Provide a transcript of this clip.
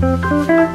Thank